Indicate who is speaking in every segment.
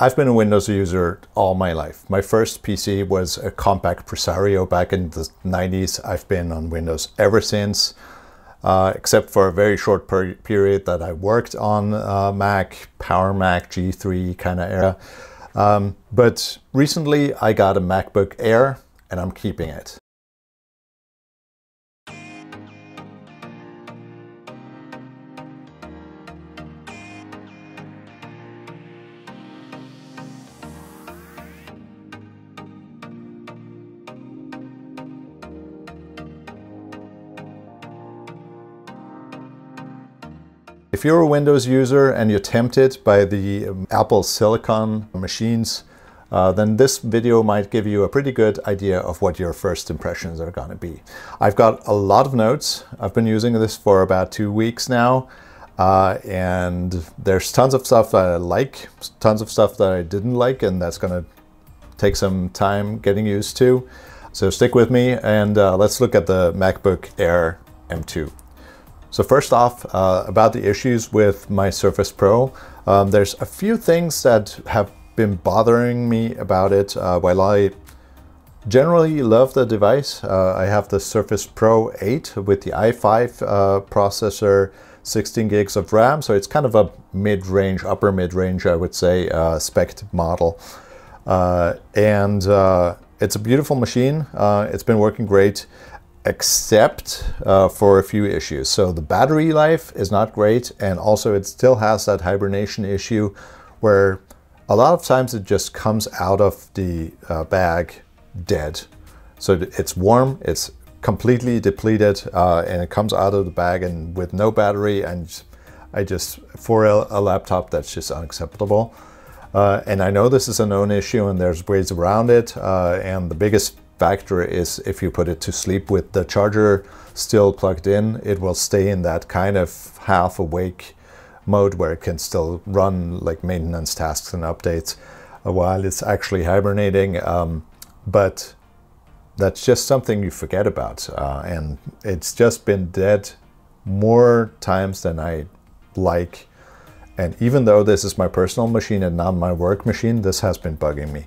Speaker 1: I've been a Windows user all my life. My first PC was a Compaq Presario back in the 90s. I've been on Windows ever since, uh, except for a very short per period that I worked on uh, Mac, Power Mac, G3 kind of era. Um, but recently I got a MacBook Air and I'm keeping it. If you're a Windows user and you're tempted by the um, Apple Silicon machines, uh, then this video might give you a pretty good idea of what your first impressions are going to be. I've got a lot of notes. I've been using this for about two weeks now. Uh, and there's tons of stuff I like, tons of stuff that I didn't like, and that's going to take some time getting used to. So stick with me and uh, let's look at the MacBook Air M2. So first off, uh, about the issues with my Surface Pro, um, there's a few things that have been bothering me about it. Uh, while I generally love the device, uh, I have the Surface Pro 8 with the i5 uh, processor, 16 gigs of RAM, so it's kind of a mid-range, upper mid-range, I would say, uh, spec model. Uh, and it's a beautiful machine. it's been working great except uh, for a few issues. So the battery life is not great, and also it still has that hibernation issue where a lot of times it just comes out of the uh, bag dead. So it's warm, it's completely depleted, uh, and it comes out of the bag and with no battery. And I just, for a, a laptop, that's just unacceptable. Uh, and I know this is a known issue and there's ways around it. Uh, and the biggest factor is if you put it to sleep with the charger still plugged in, it will stay in that kind of half awake mode where it can still run like maintenance tasks and updates while it's actually hibernating. Um, but that's just something you forget about. Uh, and it's just been dead more times than I like. And even though this is my personal machine and not my work machine, this has been bugging me.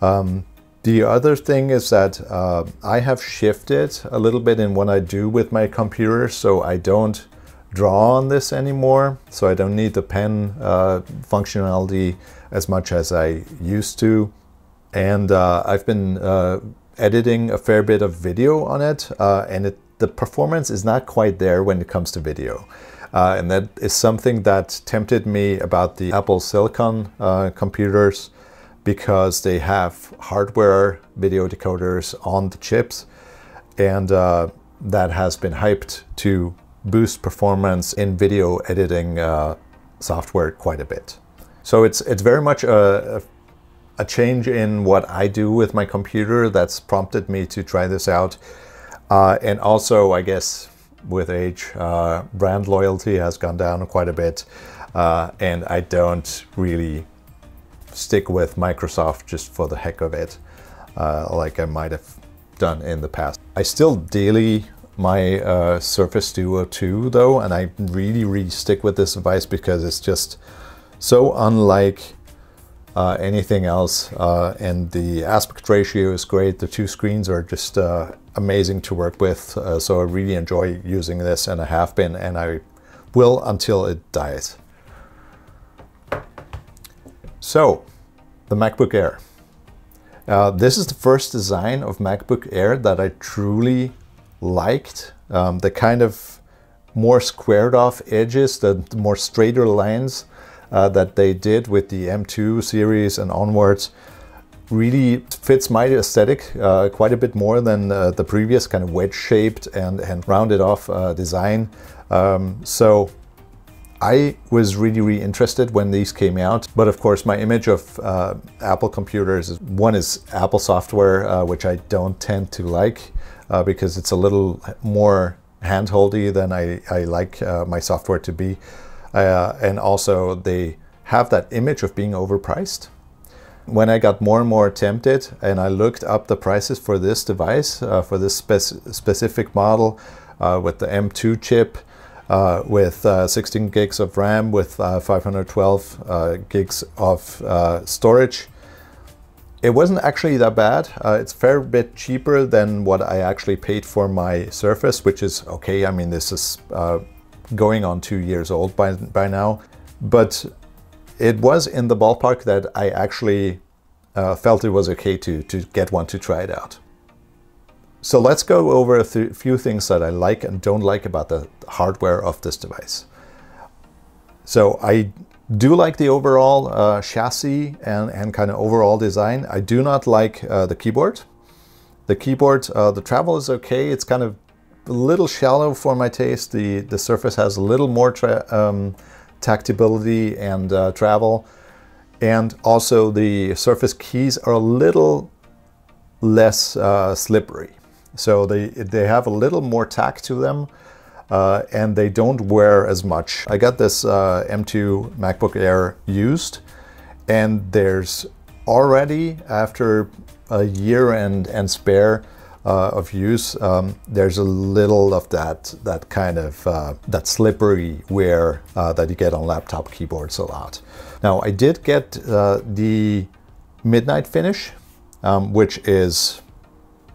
Speaker 1: Um, the other thing is that uh, I have shifted a little bit in what I do with my computer, so I don't draw on this anymore. So I don't need the pen uh, functionality as much as I used to. And uh, I've been uh, editing a fair bit of video on it, uh, and it, the performance is not quite there when it comes to video. Uh, and that is something that tempted me about the Apple Silicon computers because they have hardware video decoders on the chips and uh, that has been hyped to boost performance in video editing uh, software quite a bit. So it's, it's very much a, a change in what I do with my computer that's prompted me to try this out. Uh, and also, I guess, with age, uh, brand loyalty has gone down quite a bit. Uh, and I don't really stick with Microsoft just for the heck of it, uh, like I might have done in the past. I still daily my uh, Surface Duo 2 though, and I really, really stick with this device because it's just so unlike uh, anything else. Uh, and the aspect ratio is great. The two screens are just uh, amazing to work with. Uh, so I really enjoy using this and I have been and I will until it dies. So, the MacBook Air. Uh, this is the first design of MacBook Air that I truly liked. Um, the kind of more squared off edges, the more straighter lines uh, that they did with the M2 series and onwards really fits my aesthetic uh, quite a bit more than uh, the previous kind of wedge shaped and, and rounded off uh, design. Um, so I was really, really interested when these came out, but of course my image of uh, Apple computers, is, one is Apple software, uh, which I don't tend to like uh, because it's a little more handholdy than I, I like uh, my software to be. Uh, and also they have that image of being overpriced. When I got more and more tempted and I looked up the prices for this device, uh, for this spec specific model with the M2 chip, uh, with uh, 16 gigs of RAM with uh, 512 uh, gigs of uh, storage. It wasn't actually that bad. Uh, it's a fair bit cheaper than what I actually paid for my Surface, which is okay. I mean, this is going on two years old by, by now. But it was in the ballpark that I actually felt it was okay to, to get one to try it out. So let's go over a few things that I like and don't like about the hardware of this device. So I do like the overall uh, chassis and, and kind of overall design. I do not like uh, the keyboard. The keyboard, uh, the travel is okay. It's kind of a little shallow for my taste. The, the Surface has a little more um, tactability and uh, travel. And also the Surface keys are a little less uh, slippery. So they, they have a little more tack to them uh, and they don't wear as much. I got this uh, M2 MacBook Air used and there's already after a year and, and spare uh, of use, um, there's a little of that that kind of uh, that slippery wear uh, that you get on laptop keyboards a lot. Now I did get uh, the midnight finish, um, which is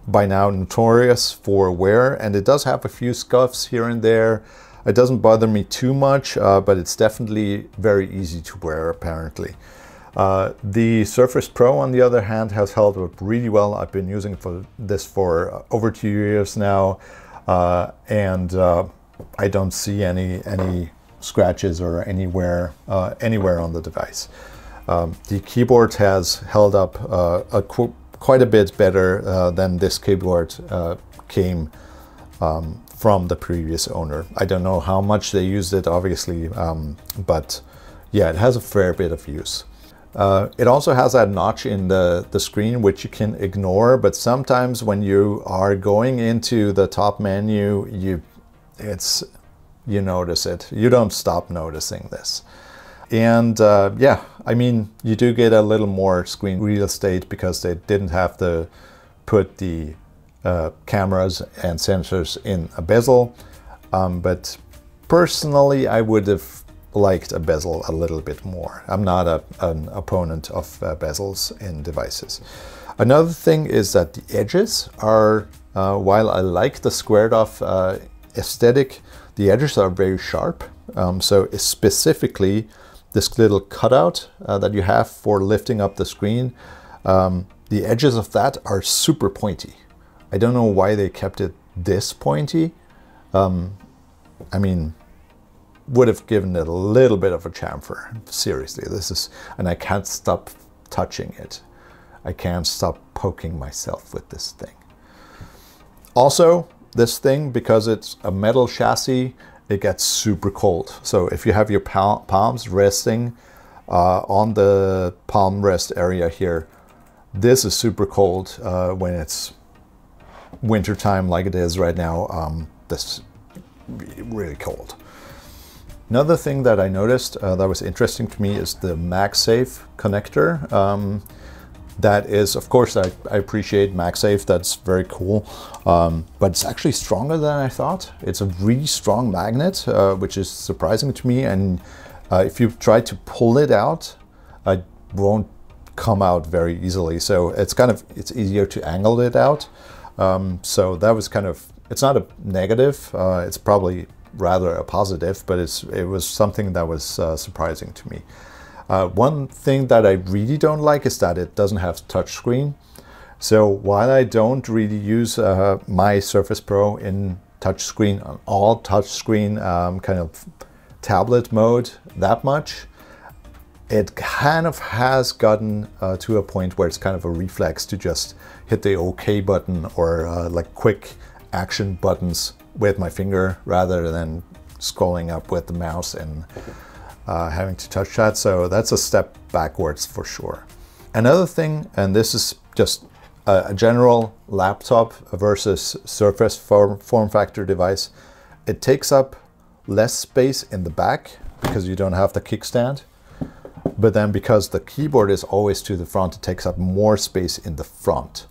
Speaker 1: by now notorious for wear and it does have a few scuffs here and there. It doesn't bother me too much, uh, but it's definitely very easy to wear apparently. Uh, the Surface Pro, on the other hand, has held up really well. I've been using for this for over two years now, uh, and uh, I don't see any any scratches or anywhere uh, anywhere on the device. Um, the keyboard has held up uh, a quite a bit better uh, than this keyboard uh, came um, from the previous owner. I don't know how much they used it, obviously, um, but yeah, it has a fair bit of use. Uh, it also has that notch in the, the screen which you can ignore, but sometimes when you are going into the top menu, you it's you notice it. You don't stop noticing this. And uh, yeah, I mean, you do get a little more screen real estate because they didn't have to put the uh, cameras and sensors in a bezel. Um, but personally, I would have liked a bezel a little bit more. I'm not a, an opponent of uh, bezels in devices. Another thing is that the edges are, uh, while I like the squared off uh, aesthetic, the edges are very sharp. Um, so specifically, this little cutout uh, that you have for lifting up the screen, um, the edges of that are super pointy. I don't know why they kept it this pointy. Um, I mean, would have given it a little bit of a chamfer. Seriously, this is, and I can't stop touching it. I can't stop poking myself with this thing. Also, this thing, because it's a metal chassis, it gets super cold. So if you have your palms resting uh, on the palm rest area here, this is super cold uh, when it's winter time like it is right now. Um, this really cold. Another thing that I noticed uh, that was interesting to me is the MagSafe connector. Um, that is, of course, I, I appreciate MagSafe. That's very cool. Um, but it's actually stronger than I thought. It's a really strong magnet, uh, which is surprising to me. And uh, if you try to pull it out, it won't come out very easily. So it's kind of, it's easier to angle it out. Um, so that was kind of, it's not a negative. Uh, it's probably rather a positive, but it's, it was something that was uh, surprising to me. Uh, one thing that I really don't like is that it doesn't have touchscreen. So while I don't really use uh, my Surface Pro in touchscreen, on all touchscreen um, kind of tablet mode that much, it kind of has gotten uh, to a point where it's kind of a reflex to just hit the OK button or uh, like quick action buttons with my finger rather than scrolling up with the mouse and uh, having to touch that. So that's a step backwards for sure. Another thing, and this is just a, a general laptop versus Surface form, form factor device, it takes up less space in the back because you don't have the kickstand. But then because the keyboard is always to the front, it takes up more space in the front.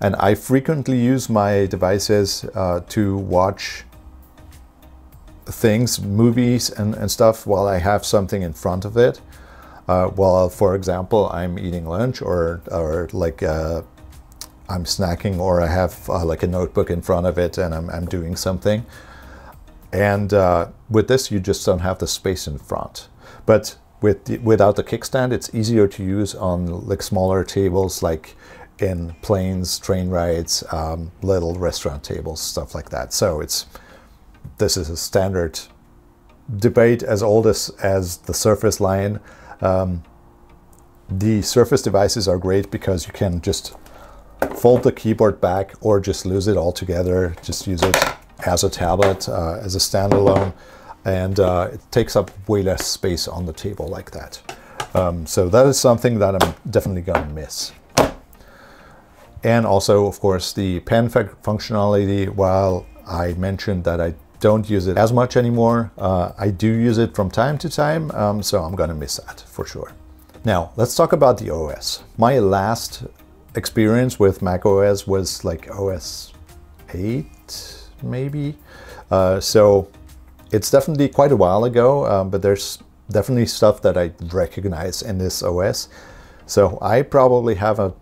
Speaker 1: And I frequently use my devices uh, to watch things, movies and, and stuff, while I have something in front of it. Uh, while, for example, I'm eating lunch or, or like uh, I'm snacking or I have uh, like a notebook in front of it and I'm, I'm doing something. And uh, with this, you just don't have the space in front. But with the, without the kickstand, it's easier to use on like smaller tables, like in planes, train rides, um, little restaurant tables, stuff like that. So it's this is a standard debate as old as, as the Surface line. Um, the Surface devices are great because you can just fold the keyboard back or just lose it altogether. Just use it as a tablet, uh, as a standalone, and uh, it takes up way less space on the table like that. Um, so that is something that I'm definitely going to miss. And also, of course, the pen functionality, while I mentioned that I don't use it as much anymore. Uh, I do use it from time to time, um, so I'm gonna miss that for sure. Now, let's talk about the OS. My last experience with Mac OS was like OS 8, maybe. Uh, so it's definitely quite a while ago, um, but there's definitely stuff that I recognize in this OS. So I probably have a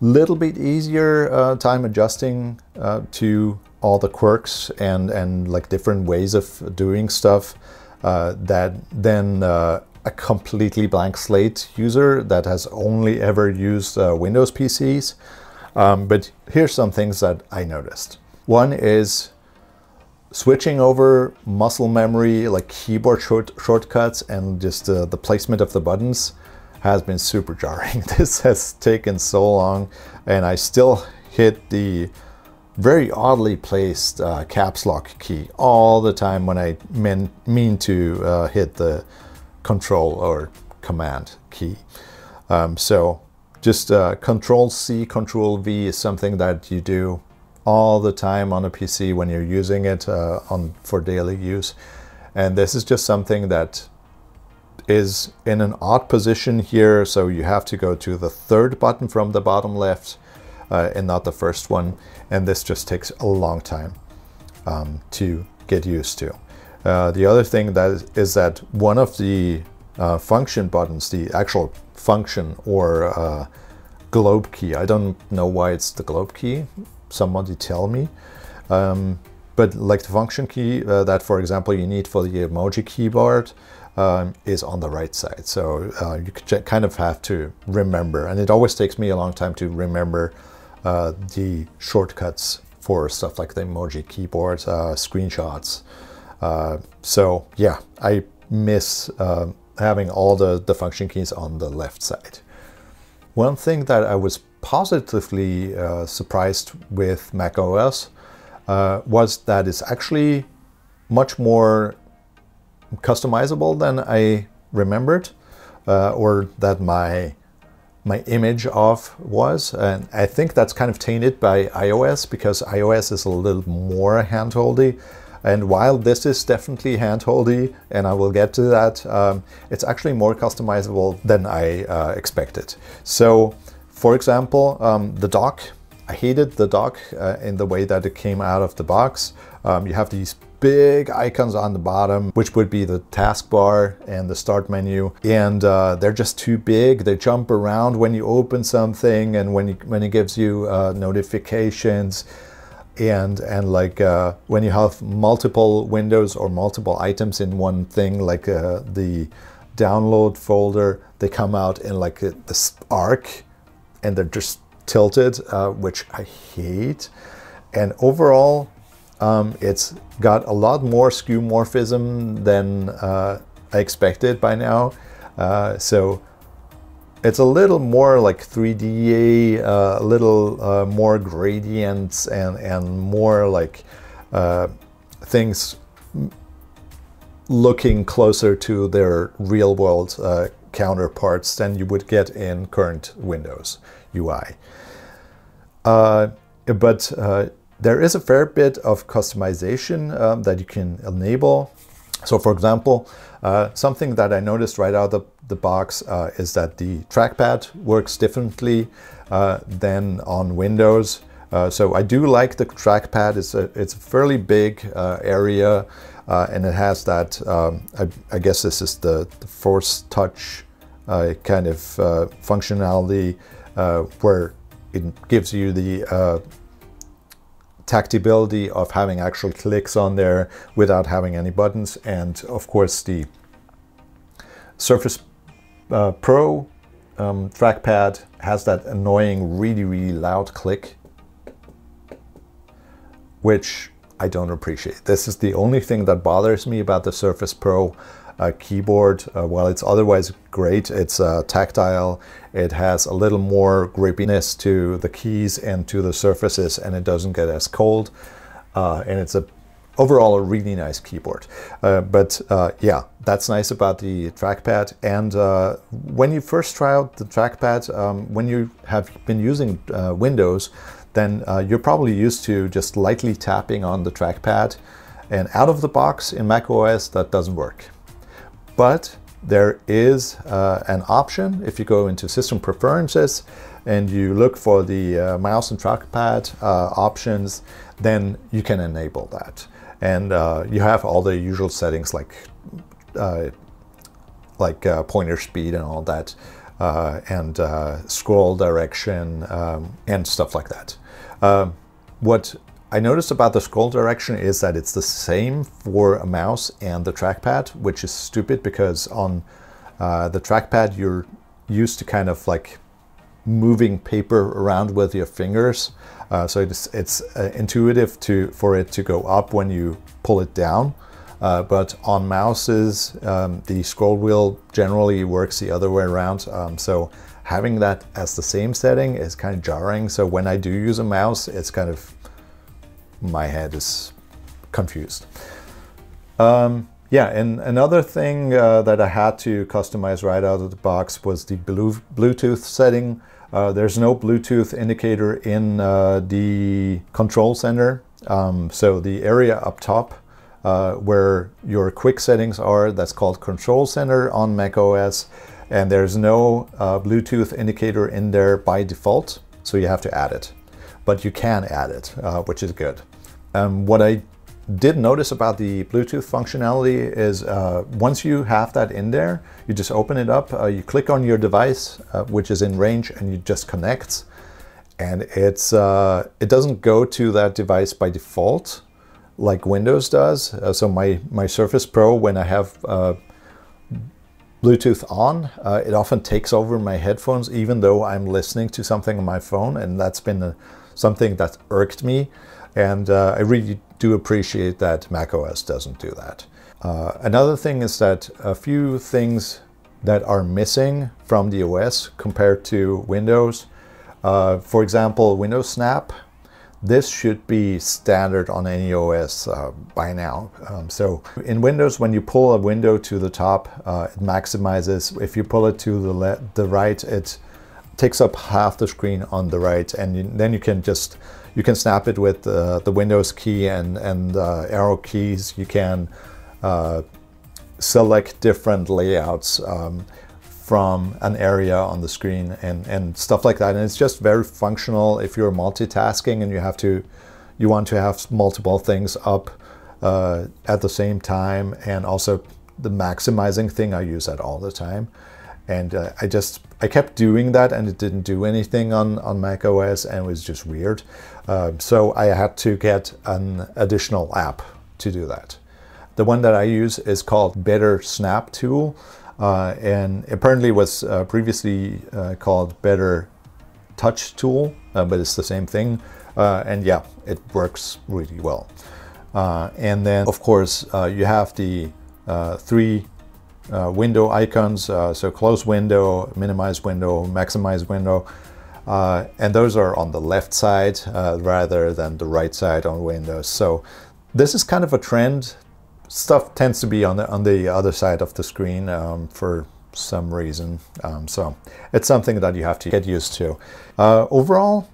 Speaker 1: little bit easier uh, time adjusting uh, to all the quirks and, and like different ways of doing stuff uh, that then uh, a completely blank slate user that has only ever used uh, Windows PCs. Um, but here's some things that I noticed. One is switching over muscle memory, like keyboard short, shortcuts and just uh, the placement of the buttons has been super jarring. this has taken so long and I still hit the very oddly placed uh, caps lock key all the time when I mean, mean to uh, hit the control or command key. Um, so just uh, control C, control V is something that you do all the time on a PC when you're using it uh, on for daily use. And this is just something that is in an odd position here. So you have to go to the third button from the bottom left uh, and not the first one. And this just takes a long time um, to get used to. Uh, the other thing that is, is that one of the uh, function buttons, the actual function or uh, globe key, I don't know why it's the globe key, somebody tell me. Um, but like the function key uh, that, for example, you need for the emoji keyboard, um, is on the right side. So uh, you kind of have to remember, and it always takes me a long time to remember uh, the shortcuts for stuff like the emoji keyboard, uh, screenshots. Uh, so yeah, I miss uh, having all the, the function keys on the left side. One thing that I was positively uh, surprised with Mac OS uh, was that it's actually much more customizable than I remembered or that my my image of was. And I think that's kind of tainted by iOS because iOS is a little more handholdy. And while this is definitely handholdy, and I will get to that, um, it's actually more customizable than I uh, expected. So, for example, um, the dock, I hated the dock uh, in the way that it came out of the box. Um, you have these big icons on the bottom, which would be the taskbar and the start menu. And uh, they're just too big. They jump around when you open something and when, you, when it gives you uh, notifications. And, and like uh, when you have multiple windows or multiple items in one thing, like uh, the download folder, they come out in like a, this arc and they're just tilted, uh, which I hate. And overall, um, it's got a lot more skeuomorphism than uh, I expected by now. Uh, so it's a little more like 3D, uh, a little uh, more gradients and, and more like uh, things looking closer to their real world uh, counterparts than you would get in current Windows UI. but there is a fair bit of customization um, that you can enable. So for example, uh, something that I noticed right out of the, the box uh, is that the trackpad works differently uh, than on Windows. Uh, so I do like the trackpad. It's a, it's a fairly big uh, area. uh, and it has that, um, I, I, guess this is the, the force touch kind of functionality where it gives you the tactability of having actual clicks on there without having any buttons. And of course the Surface uh, Pro um, trackpad has that annoying, really, really loud click, which I don't appreciate. This is the only thing that bothers me about the Surface Pro keyboard. Uh, while it's otherwise great, it's uh, tactile, it has a little more grippiness to the keys and to the surfaces, and it doesn't get as cold. Uh, and it's a overall a really nice keyboard. Uh, but uh, yeah, that's nice about the trackpad. And uh, when you first try out the trackpad, um, when you have been using Windows, then you're probably used to just lightly tapping on the trackpad. And out of the box in macOS, that doesn't work. But there is uh, an option if you go into System Preferences and you look for the mouse and trackpad options, then you can enable that and uh, you have all the usual settings like uh, like uh, pointer speed and all that, uh, and uh, scroll direction um, and stuff like that. Um, what I noticed about the scroll direction is that it's the same for a mouse and the trackpad, which is stupid because on uh, the trackpad you're used to kind of like moving paper around with your fingers. Uh, so it's, it's uh, intuitive to for it to go up when you pull it down. Uh, but on mouses, um, the scroll wheel generally works the other way around. Um, so having that as the same setting is kind of jarring. So when I do use a mouse, it's kind of, my head is confused. Um, yeah, and another thing uh, that I had to customize right out of the box was the Bluetooth setting. Uh, there's no Bluetooth indicator in uh, the control center. Um, so the area up top uh, where your quick settings are, that's called control center on macOS. And there's no uh, Bluetooth indicator in there by default, so you have to add it. But you can add it, uh, which is good. Um, what I did notice about the Bluetooth functionality is uh, once you have that in there, you just open it up, uh, you click on your device, uh, which is in range, and you just connect. And it's uh, it doesn't go to that device by default like Windows does. Uh, so my, my Surface Pro, when I have uh, Bluetooth on, it often takes over my headphones, even though I'm listening to something on my phone. And that's been something that irked me. And I really do appreciate that macOS doesn't do that. Uh, another thing is that a few things that are missing from the OS compared to Windows. Uh, for example, Windows Snap. This should be standard on any OS uh, by now. Um, so in Windows, when you pull a window to the top, uh, it maximizes. If you pull it to the, the right, it takes up half the screen on the right, and you, then you can just you can snap it with uh, the Windows key and, and uh, arrow keys. You can uh, select different layouts um, from an area on the screen and, and stuff like that. And it's just very functional if you're multitasking and you have to, you want to have multiple things up uh, at the same time. And also the maximizing thing, I use that all the time. And uh, I just, I kept doing that and it didn't do anything on, on Mac OS and it was just weird. Uh, so I had to get an additional app to do that. The one that I use is called Better Snap Tool uh, and apparently was uh, previously uh, called Better Touch Tool, uh, but it's the same thing. Uh, and yeah, it works really well. and then of course you have the three window icons, so close window, minimize window, maximize window. Uh, and those are on the left side uh, rather than the right side on Windows. So this is kind of a trend. Stuff tends to be on the, on the other side of the screen um, for some reason. Um, so it's something that you have to get used to. Uh, overall,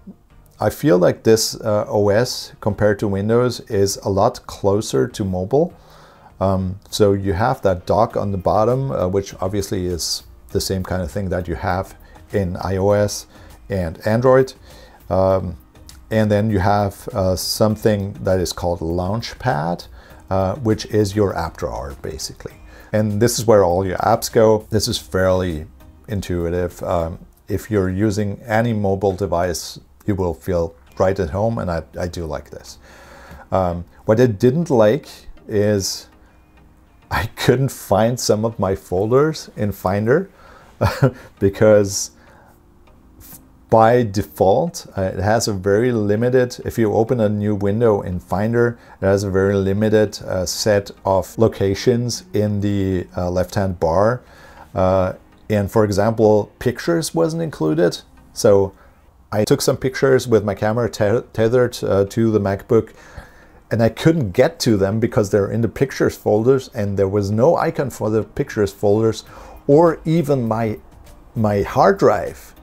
Speaker 1: I feel like this uh, OS compared to Windows is a lot closer to mobile. Um, so you have that dock on the bottom, uh, which obviously is the same kind of thing that you have in iOS and Android. Um, and then you have uh, something that is called Launchpad, uh, which is your app drawer basically. And this is where all your apps go. This is fairly intuitive. Um, if you're using any mobile device, you will feel right at home, and I, I do like this. Um, what I didn't like is I couldn't find some of my folders in Finder because by default, uh, it has a very limited, if you open a new window in Finder, it has a very limited uh, set of locations in the uh, left-hand bar. Uh, and for example, pictures wasn't included. So I took some pictures with my camera tethered uh, to the MacBook and I couldn't get to them because they're in the pictures folders and there was no icon for the pictures folders or even my my hard drive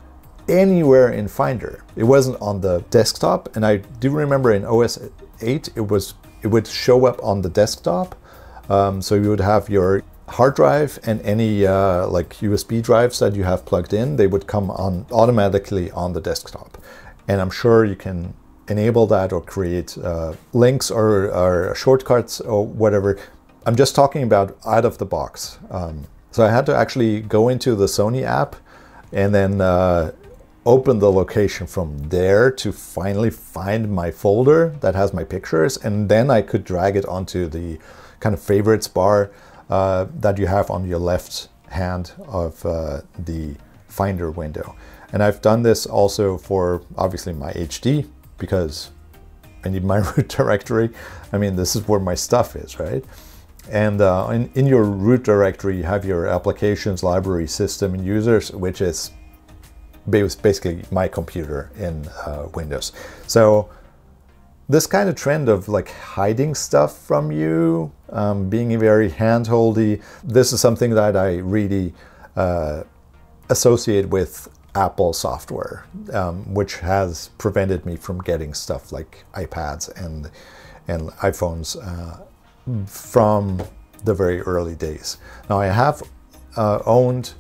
Speaker 1: anywhere in Finder. It wasn't on the desktop, and I do remember in OS 8 it was it would show up on the desktop. Um, so you would have your hard drive and any uh, like USB drives that you have plugged in, they would come on automatically on the desktop. And I'm sure you can enable that or create uh, links or, or, shortcuts or whatever. I'm just talking about out of the box. Um, so I had to actually go into the Sony app and then uh, open the location from there to finally find my folder that has my pictures and then I could drag it onto the kind of favorites bar uh, that you have on your left hand of uh, the Finder window. And I've done this also for obviously my HD because I need my root directory. I mean, this is where my stuff is, right? And uh, in, in your root directory, you have your applications, library, system, and users, which is basically my computer in uh, Windows. So this kind of trend of like hiding stuff from you, um, being very handholdy, this is something that I really uh, associate with Apple software, um, which has prevented me from getting stuff like iPads and and iPhones uh, from the very early days. Now I have uh, owned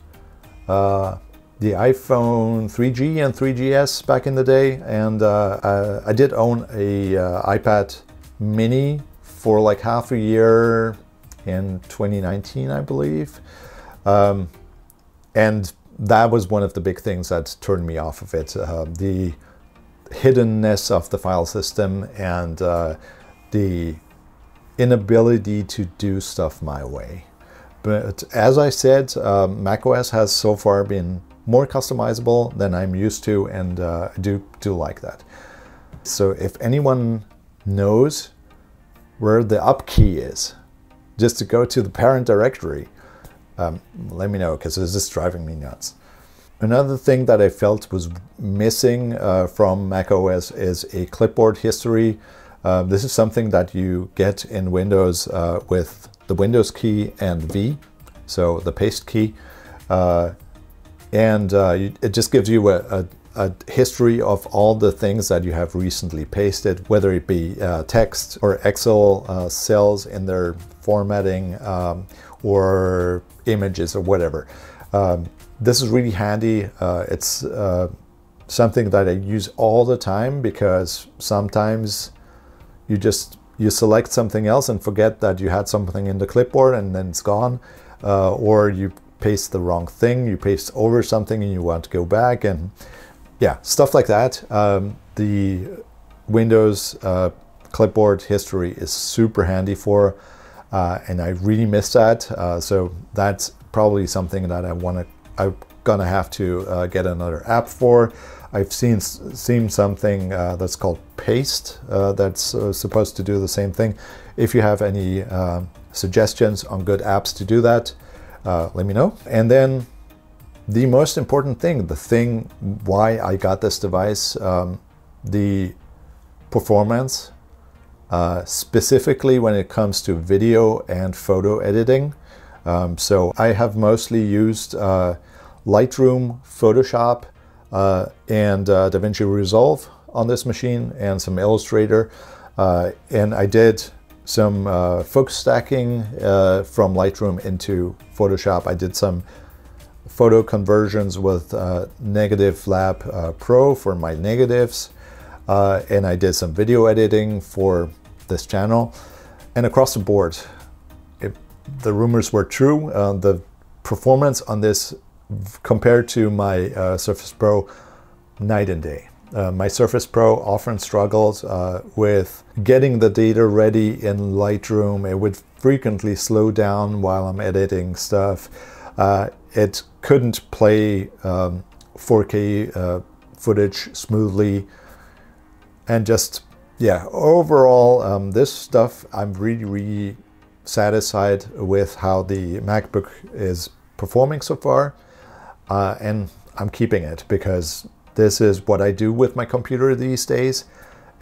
Speaker 1: uh, the iPhone 3G and 3GS back in the day, and uh, I, I, did own a uh, iPad Mini for like half a year in 2019, I believe. Um, and that was one of the big things that turned me off of it. Uh, the hiddenness of the file system and uh, the inability to do stuff my way. But as I said, um, macOS has so far been more customizable than I'm used to, and uh, I do, do like that. So if anyone knows where the up key is, just to go to the parent directory, um, let me know because this is driving me nuts. Another thing that I felt was missing uh, from macOS is a clipboard history. Uh, this is something that you get in Windows uh, with the Windows key and V, so the paste key. Uh, and uh, you, it just gives you a, a, a, history of all the things that you have recently pasted, whether it be uh, text or Excel cells in their formatting um, or images or whatever. Um, this is really handy. Uh, it's uh, something that I use all the time because sometimes you just you select something else and forget that you had something in the clipboard and then it's gone, uh, or you paste the wrong thing, you paste over something and you want to go back and yeah, stuff like that. Um, the Windows uh, clipboard history is super handy for uh, and I really miss that. Uh, so that's probably something that I want to, I'm gonna have to uh, get another app for. I've seen seen something uh, that's called Paste uh, that's supposed to do the same thing. If you have any suggestions on good apps to do that, uh, let me know. And then the most important thing, the thing why I got this device, um, the performance, uh, specifically when it comes to video and photo editing. Um, so I have mostly used uh, Lightroom, Photoshop, uh, and uh, DaVinci Resolve on this machine and some Illustrator. Uh, and I did some uh, focus stacking from Lightroom into Photoshop. I did some photo conversions with Negative Lab Pro for my negatives. Uh, and I did some video editing for this channel. And across the board, it, the rumors were true. Uh, the performance on this compared to my uh, Surface Pro, night and day. Uh, my Surface Pro often struggles uh, with getting the data ready in Lightroom. It would frequently slow down while I'm editing stuff. Uh, it couldn't play um, 4K uh, footage smoothly. And just, yeah, overall, um, this stuff, I'm really, really satisfied with how the MacBook is performing so far. Uh, and I'm keeping it because this is what I do with my computer these days.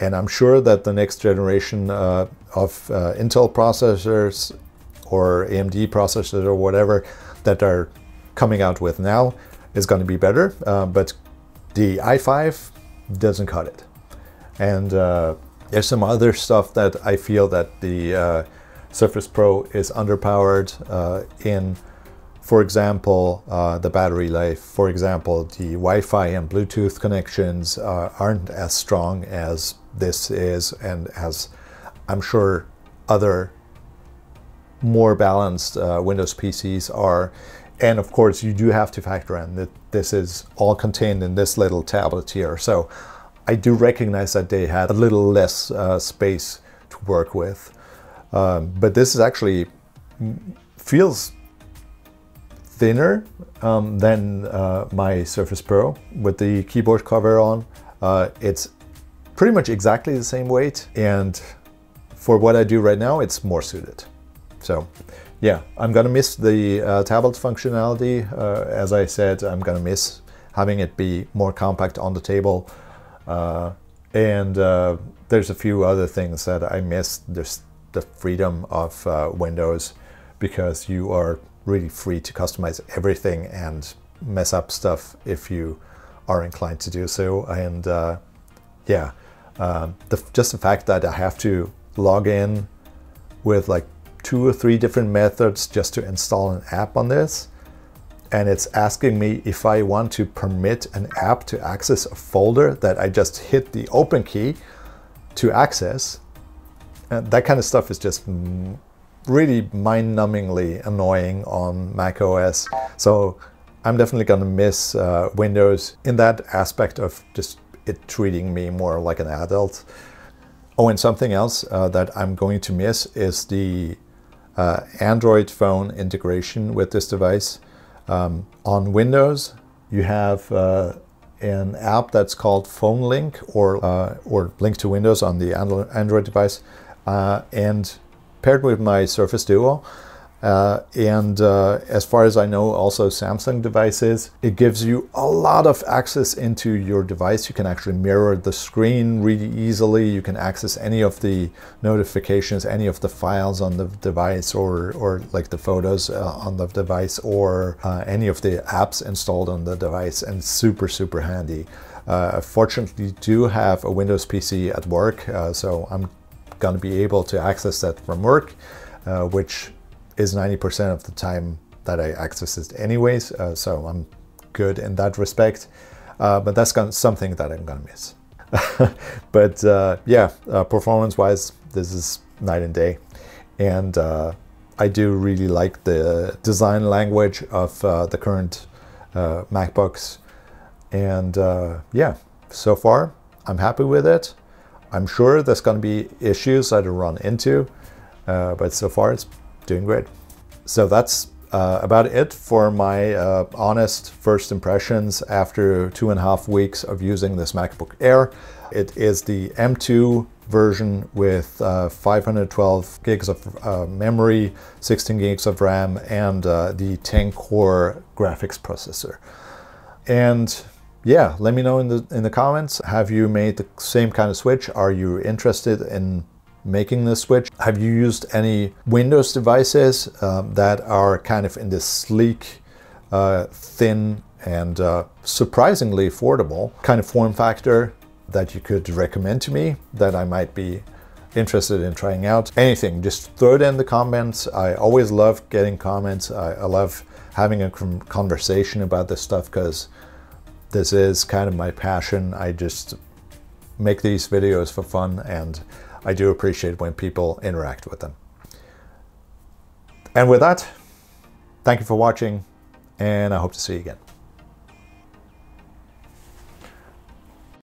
Speaker 1: And I'm sure that the next generation uh, of uh, Intel processors or AMD processors or whatever that are coming out with now is going to be better. Uh, but the i5 doesn't cut it. And uh, there's some other stuff that I feel that the uh, Surface Pro is underpowered uh, in for example, uh, the battery life, for example, the Wi-Fi and Bluetooth connections uh, aren't as strong as this is and as I'm sure other more balanced uh, Windows PCs are. And of course, you do have to factor in that this is all contained in this little tablet here. So I do recognize that they had a little less uh, space to work with. Um, but this is actually mm, feels thinner um, than uh, my Surface Pro with the keyboard cover on. Uh, it's pretty much exactly the same weight and for what I do right now, it's more suited. So yeah, I'm gonna miss the uh, tablet functionality. Uh, as I said, I'm gonna miss having it be more compact on the table. Uh, and uh, there's a few other things that I miss. There's the freedom of Windows because you are really free to customize everything and mess up stuff if you are inclined to do so. And uh, yeah, um, the, just the fact that I have to log in with like two or three different methods just to install an app on this. And it's asking me if I want to permit an app to access a folder that I just hit the open key to access. And that kind of stuff is just really mind-numbingly annoying on Mac OS. So I'm definitely going to miss uh, Windows in that aspect of just it treating me more like an adult. Oh, and something else uh, that I'm going to miss is the uh, Android phone integration with this device. Um, on Windows, you have uh, an app that's called Phone Link or, uh, or Link to Windows on the Android device. Uh, and paired with my Surface Duo. Uh, and uh, as far as I know, also Samsung devices. It gives you a lot of access into your device. You can actually mirror the screen really easily. You can access any of the notifications, any of the files on the device, or, or like the photos uh, on the device, or uh, any of the apps installed on the device, and super, super handy. Uh, fortunately, do have a Windows PC at work, uh, so I'm to be able to access that from work, uh, which is 90% of the time that I access it anyways. Uh, so I'm good in that respect. Uh, but that's gonna, something that I'm going to miss. but uh, yeah, uh, performance wise, this is night and day. And uh, I do really like the design language of the current MacBooks. And yeah, so far I'm happy with it. I'm sure there's going to be issues that I run into, but so far it's doing great. So that's uh, about it for my uh, honest first impressions after two and a half weeks of using this MacBook Air. It is the M2 version with uh, 512 gigs of uh, memory, 16 gigs of RAM, and uh, the 10 core graphics processor. And yeah, let me know in the in the comments. Have you made the same kind of switch? Are you interested in making the switch? Have you used any Windows devices um, that are kind of in this sleek, uh, thin, and uh, surprisingly affordable kind of form factor that you could recommend to me that I might be interested in trying out? Anything, just throw it in the comments. I always love getting comments. I, I love having a conversation about this stuff because this is kind of my passion. I just make these videos for fun and I do appreciate when people interact with them. And with that, thank you for watching, and I hope to see you again.